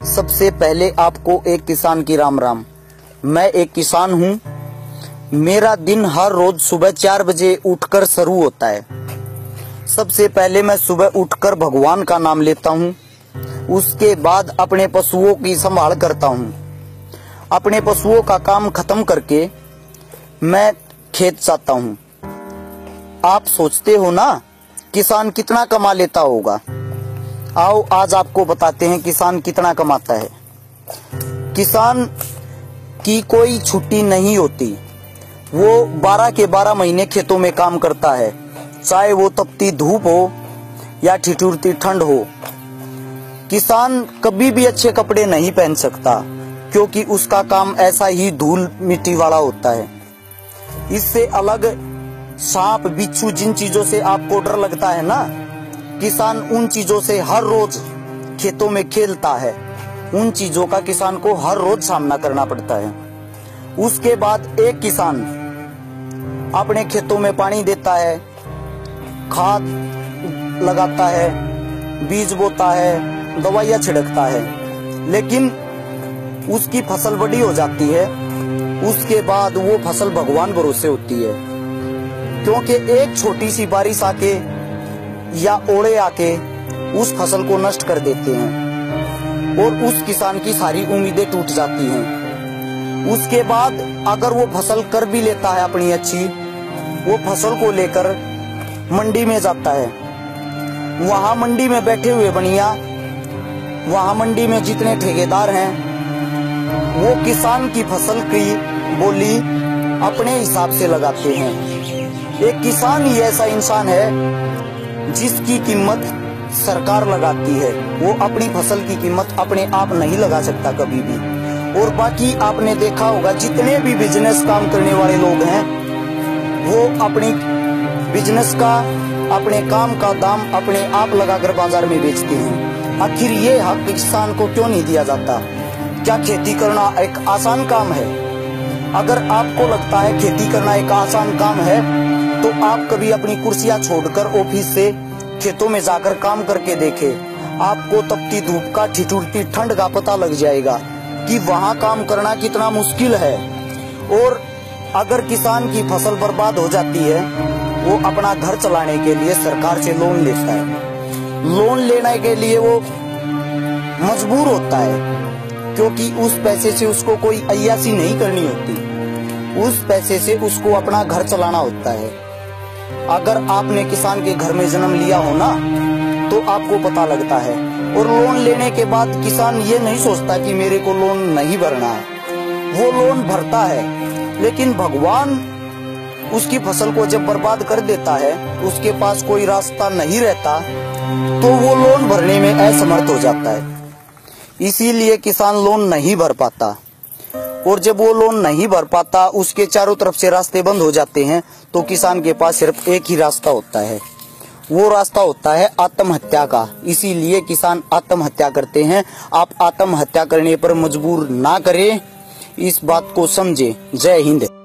सबसे पहले आपको एक किसान की राम राम। मैं एक किसान हूँ। मेरा दिन हर रोज सुबह चार बजे उठकर शुरू होता है। सबसे पहले मैं सुबह उठकर भगवान का नाम लेता हूँ। उसके बाद अपने पशुओं की संभाल करता हूँ। अपने पशुओं का काम खत्म करके मैं खेत जाता हूँ। आप सोचते हो ना, किसान कितना कमा लेता होगा। आओ, आज आपको बताते हैं किसान कितना कमाता है। किसान की कोई छुट्टी नहीं होती। वो 12 के 12 महीने खेतों में काम करता है। चाहे वो तपती धूप हो या ठिठुरती ठंड हो। किसान कभी भी अच्छे कपड़े नहीं पहन सकता, क्योंकि उसका काम ऐसा ही धूल मिट्टी वाला होता है। इससे अलग सांप, बिच्छू जिन चीज़ों से आपको डर लगता है ना किसान उन चीज़ों से हर रोज खेतों में खेलता है। उन चीज़ों का किसान को हर रोज सामना करना पड़ता है। उसके बाद एक किसान अपने खेतों में पानी देता है, खाद लगाता है, बीज बोता है, दवाइयाँ छिड़कता है। लेकिन उसकी फ़सल बड़ी हो जाती है, उसके बाद वो फ़सल भगवान भरोसे होती है। क्योंकि एक छोटी सी बारिश आके या ओड़े आके उस फ़सल को नष्ट कर देते हैं और उस किसान की सारी उम्मीदें टूट जाती हैं। उसके बाद अगर वो फ़सल कर भी लेता है अपनी अच्छी, वो फ़सल को लेकर मंडी में जाता है। वहाँ मंडी में बैठे हुए बनिया, वहाँ मंडी में जितने ठेकेदार हैं, वो किसान की फ़सल की बोली अपने हिसाब से लगाते हैं। एक किसान ही ऐसा इंसान है जिसकी कीमत सरकार लगाती है, वो अपनी फ़सल की कीमत अपने आप नहीं लगा सकता कभी भी। और बाकी आपने देखा होगा, जितने भी बिज़नेस काम करने वाले लोग हैं, वो अपनी बिज़नेस का, अपने काम का दाम अपने आप लगाकर बाज़ार में बेचते हैं। आखिर ये हक किसान को क्यों नहीं दिया जाता? क्या खेती करना एक आसान काम है? अगर आपको लगता है खेती करना एक आसान काम है तो आप कभी अपनी कुर्सियाँ छोड़कर ऑफ़िस से खेतों में जाकर काम करके देखें, आपको तपती धूप का ठिठुरती ठंड का पता लग जाएगा कि वहाँ काम करना कितना मुश्किल है। और अगर किसान की फ़सल बर्बाद हो जाती है, वो अपना घर चलाने के लिए सरकार से लोन लेता है। लोन लेने के लिए वो मजबूर होता है, क्योंकि उस पैसे से उसको कोई अयासी नहीं करनी होती। उस पैसे से उसको अपना घर चलाना होता है। अगर आपने किसान के घर में जन्म लिया हो ना तो आपको पता लगता है। और लोन लेने के बाद किसान ये नहीं सोचता कि मेरे को लोन नहीं भरना है। वो लोन भरता है, लेकिन भगवान उसकी फ़सल को जब बर्बाद कर देता है, उसके पास कोई रास्ता नहीं रहता तो वो लोन भरने में असमर्थ हो जाता है। इसीलिए किसान लोन नहीं भर पाता। और जब वो लोन नहीं भर पाता, उसके चारों तरफ़ से रास्ते बंद हो जाते हैं तो किसान के पास सिर्फ़ एक ही रास्ता होता है। वो रास्ता होता है आत्महत्या का। इसीलिए किसान आत्महत्या करते हैं। आप आत्महत्या करने पर मजबूर ना करें। इस बात को समझे। जय हिंद।